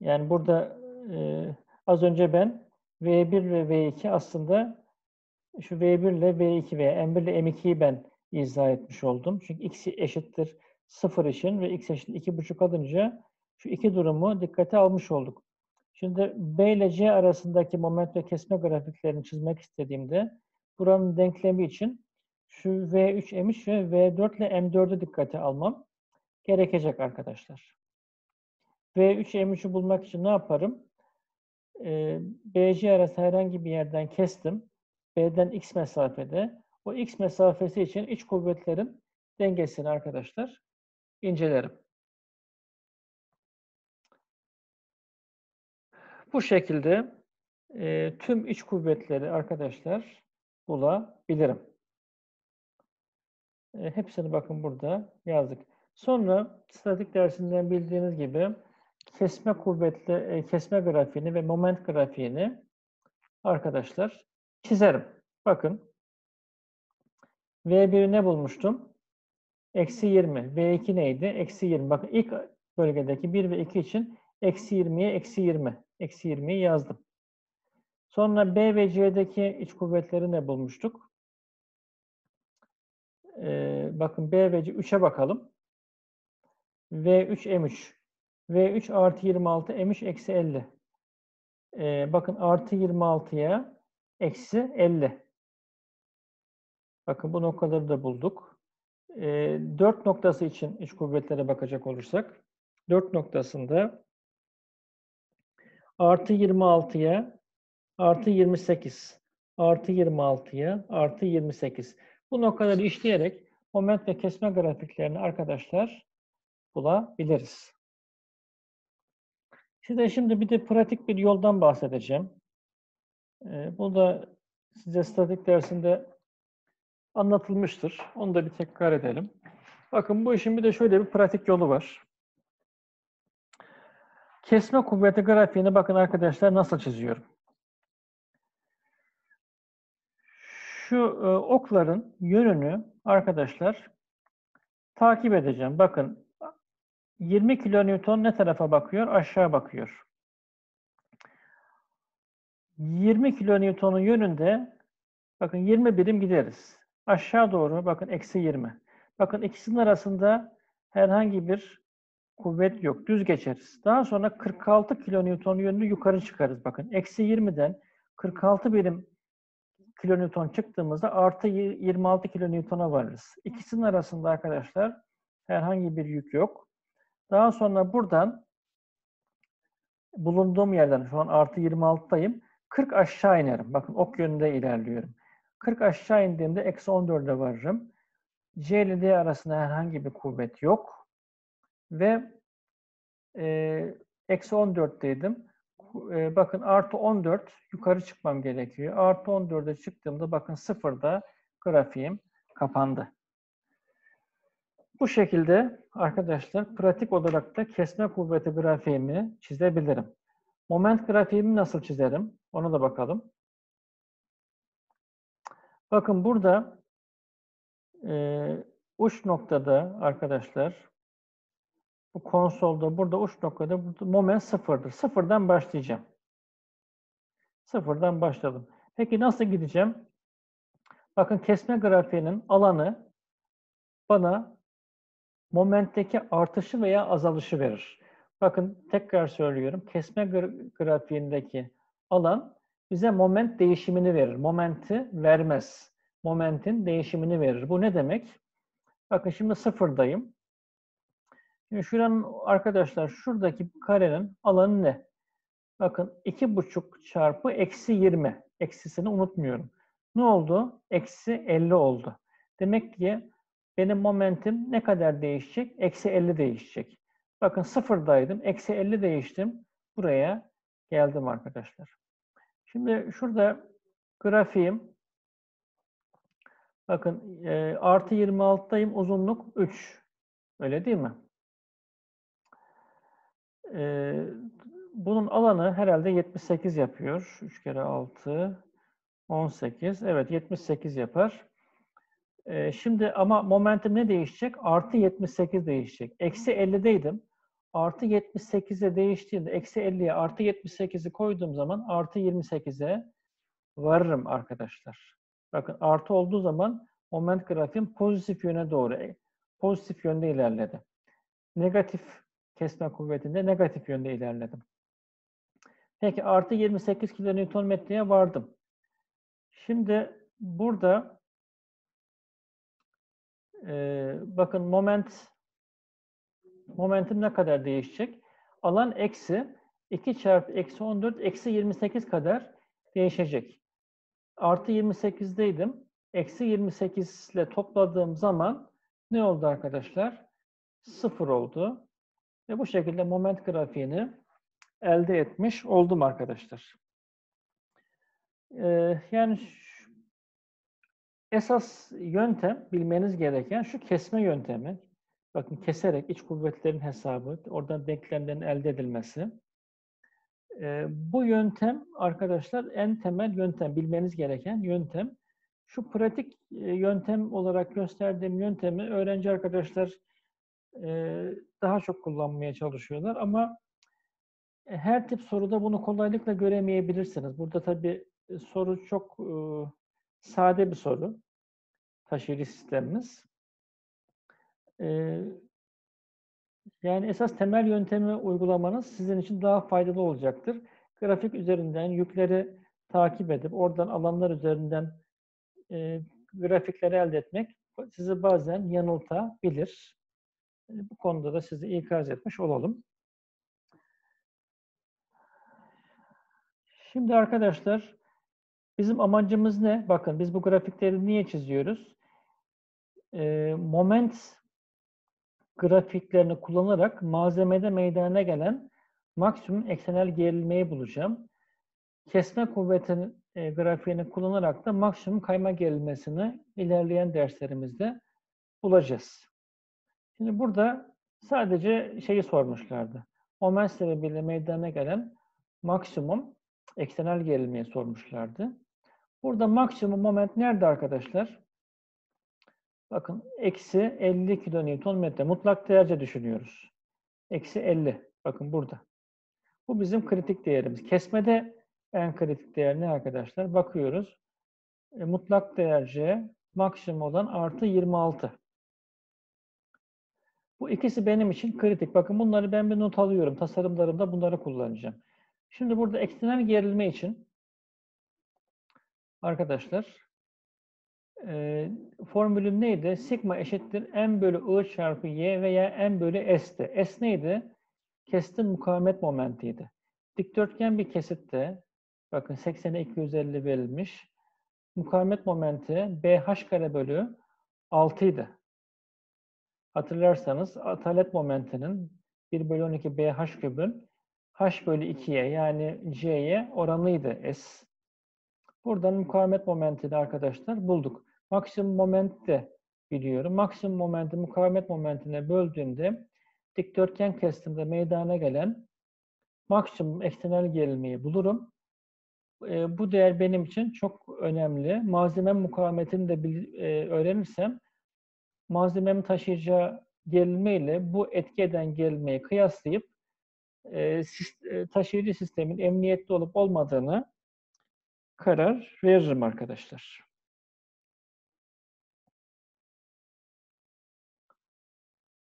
yani burada e, az önce ben V1 ve V2 aslında şu V1 ile V2 veya M1 ile M2'yi ben izah etmiş oldum. Çünkü x eşittir 0 için ve x eşittir 2,5 alınca şu iki durumu dikkate almış olduk. Şimdi B ile C arasındaki moment ve kesme grafiklerini çizmek istediğimde buranın denklemi için şu V3 M3 ve V4 ile M4'ü dikkate almam gerekecek arkadaşlar. V3 M3'ü bulmak için ne yaparım? Ee, BC arası herhangi bir yerden kestim. B'den x mesafede. O x mesafesi için iç kuvvetlerin dengesini arkadaşlar incelerim. Bu şekilde e, tüm iç kuvvetleri arkadaşlar bulabilirim. E, hepsini bakın burada yazdık. Sonra statik dersinden bildiğiniz gibi kesme kuvvetli e, kesme grafiğini ve moment grafiğini arkadaşlar çizerim. Bakın V1'i ne bulmuştum? Eksi 20. V2 neydi? Eksi 20. Bakın ilk bölgedeki 1 ve 2 için eksi 20'ye eksi 20. Eksi 20'yi yazdım. Sonra B ve C'deki iç kuvvetleri ne bulmuştuk? Ee, bakın B ve C 3'e bakalım. V3 M3. V3 artı 26 M3 eksi 50. Ee, bakın artı 26'ya eksi 50. Bakın bu noktaları da bulduk. Ee, 4 noktası için iç kuvvetlere bakacak olursak 4 noktasında artı 26'ya artı 28 artı 26'ya artı 28. Bu noktaları işleyerek moment ve kesme grafiklerini arkadaşlar bulabiliriz. Size şimdi bir de pratik bir yoldan bahsedeceğim. Ee, bu da size statik dersinde anlatılmıştır. Onu da bir tekrar edelim. Bakın bu işin bir de şöyle bir pratik yolu var. Kesme kuvveti grafiğini bakın arkadaşlar nasıl çiziyorum. Şu e, okların yönünü arkadaşlar takip edeceğim. Bakın 20 kilonewton ne tarafa bakıyor? Aşağı bakıyor. 20 kilonewtonun yönünde bakın 20 birim gideriz. Aşağı doğru bakın eksi 20. Bakın ikisinin arasında herhangi bir kuvvet yok. Düz geçeriz. Daha sonra 46 kilonewton yönünü yukarı çıkarız. Bakın eksi 20'den 46 birim kilonewton çıktığımızda artı 26 kilonewtona varırız. İkisinin arasında arkadaşlar herhangi bir yük yok. Daha sonra buradan bulunduğum yerden şu an artı 26'dayım. 40 aşağı inerim. Bakın ok yönünde ilerliyorum. 40 aşağı indiğimde eksi 14'e varırım. C ile D arasında herhangi bir kuvvet yok. Ve eksi 14'teydim. E, bakın artı 14 yukarı çıkmam gerekiyor. Artı 14'e çıktığımda bakın sıfırda grafiğim kapandı. Bu şekilde arkadaşlar pratik olarak da kesme kuvveti grafiğimi çizebilirim. Moment grafiğimi nasıl çizerim? Ona da bakalım. Bakın burada e, uç noktada arkadaşlar bu konsolda burada uç noktada burada moment sıfırdır. Sıfırdan başlayacağım. Sıfırdan başladım. Peki nasıl gideceğim? Bakın kesme grafiğinin alanı bana momentteki artışı veya azalışı verir. Bakın tekrar söylüyorum. Kesme grafiğindeki alan bize moment değişimini verir. Momenti vermez. Momentin değişimini verir. Bu ne demek? Bakın şimdi sıfırdayım. Şimdi şuranın arkadaşlar şuradaki karenin alanı ne? Bakın iki buçuk çarpı eksi 20. Eksisini unutmuyorum. Ne oldu? Eksi 50 oldu. Demek ki benim momentim ne kadar değişecek? Eksi 50 değişecek. Bakın sıfırdaydım. Eksi 50 değiştim. Buraya geldim arkadaşlar. Şimdi şurada grafiğim bakın e, artı 26'dayım. Uzunluk 3. Öyle değil mi? E, bunun alanı herhalde 78 yapıyor. 3 kere 6 18. Evet 78 yapar. Ee, şimdi ama momentum ne değişecek? Artı 78 değişecek. Eksi 50'deydim. Artı 78'e değiştiğinde eksi 50'ye artı 78'i koyduğum zaman artı 28'e varırım arkadaşlar. Bakın artı olduğu zaman moment grafiğim pozitif yöne doğru, e, pozitif yönde ilerledi. Negatif kesme kuvvetinde negatif yönde ilerledim. Peki artı 28 kilonewton vardım. Şimdi burada e, bakın moment momentum ne kadar değişecek? Alan eksi 2 çarpı eksi 14 eksi 28 kadar değişecek. Artı 28'deydim. Eksi 28 ile topladığım zaman ne oldu arkadaşlar? Sıfır oldu. Ve bu şekilde moment grafiğini elde etmiş oldum arkadaşlar. Ee, yani esas yöntem bilmeniz gereken şu kesme yöntemi. Bakın keserek iç kuvvetlerin hesabı, oradan denklemlerin elde edilmesi. Ee, bu yöntem arkadaşlar en temel yöntem, bilmeniz gereken yöntem. Şu pratik e, yöntem olarak gösterdiğim yöntemi öğrenci arkadaşlar e, daha çok kullanmaya çalışıyorlar ama e, her tip soruda bunu kolaylıkla göremeyebilirsiniz. Burada tabii soru çok sade bir soru. Taşıyıcı sistemimiz. yani esas temel yöntemi uygulamanız sizin için daha faydalı olacaktır. Grafik üzerinden yükleri takip edip oradan alanlar üzerinden e, grafikleri elde etmek sizi bazen yanıltabilir. Bu konuda da sizi ikaz etmiş olalım. Şimdi arkadaşlar bizim amacımız ne? Bakın biz bu grafikleri niye çiziyoruz? Ee, moment grafiklerini kullanarak malzemede meydana gelen maksimum eksenel gerilmeyi bulacağım. Kesme kuvvetinin e, grafiğini kullanarak da maksimum kayma gerilmesini ilerleyen derslerimizde bulacağız. Şimdi burada sadece şeyi sormuşlardı. Moment sebebiyle meydana gelen maksimum eksenel gerilmeyi sormuşlardı. Burada maksimum moment nerede arkadaşlar? Bakın eksi 50 kilonewton metre. Mutlak değerce düşünüyoruz. Eksi 50. Bakın burada. Bu bizim kritik değerimiz. Kesmede en kritik değer ne arkadaşlar? Bakıyoruz. E, mutlak değerce maksimum olan artı 26. Bu ikisi benim için kritik. Bakın bunları ben bir not alıyorum. Tasarımlarımda bunları kullanacağım. Şimdi burada ekstrem gerilme için arkadaşlar e, formülüm neydi? Sigma eşittir m bölü i çarpı y veya m bölü s'ti. S neydi? Kestin mukavemet momentiydi. Dikdörtgen bir kesitte bakın 80'e 250 verilmiş. Mukavemet momenti BH kare bölü 6 idi. Hatırlarsanız atalet momentinin 1 bölü 12 BH kübün h bölü 2'ye yani c'ye oranlıydı s. Buradan mukavemet momentini arkadaşlar bulduk. Maksimum moment de biliyorum. Maksimum momenti mukavemet momentine böldüğümde dikdörtgen kestimde meydana gelen maksimum eksenel gerilmeyi bulurum. E, bu değer benim için çok önemli. Malzeme mukavemetini de bil, e, öğrenirsem malzememin taşıyacağı gerilme ile bu etki eden gerilmeyi kıyaslayıp e, taşıyıcı sistemin emniyetli olup olmadığını karar veririm arkadaşlar.